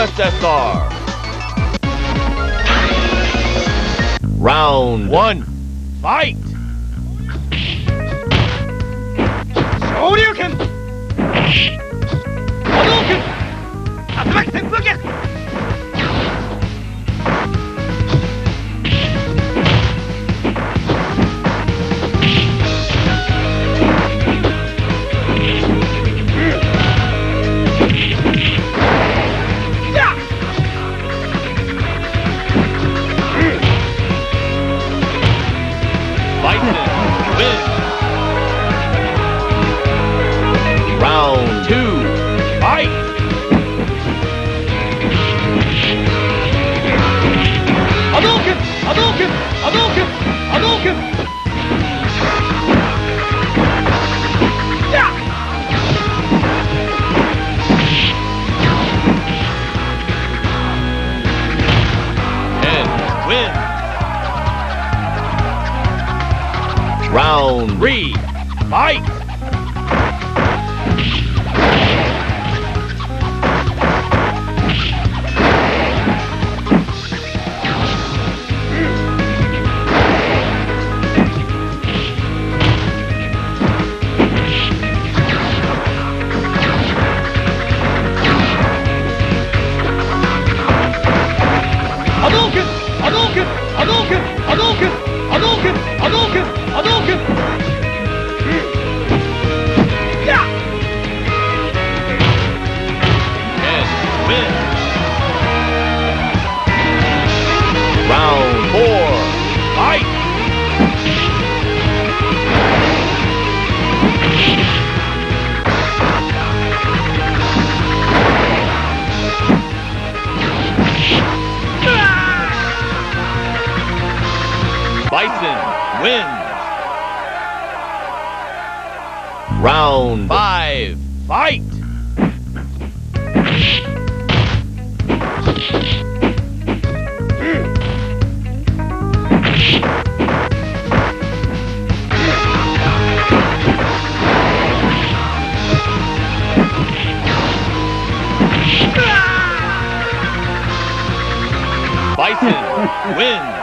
USSR. Round one, fight! Shoryuken! Hadouken! Tatsumaki Senpukyaku! Bison wins. Round two. Fight! Hadouken! Hadouken! Hadouken! Hadouken! Wins. Round three. Fight! Hadouken! Hadouken! Hadouken! Hadouken! Ja! Bison wins. Round five. Fight! Bison wins.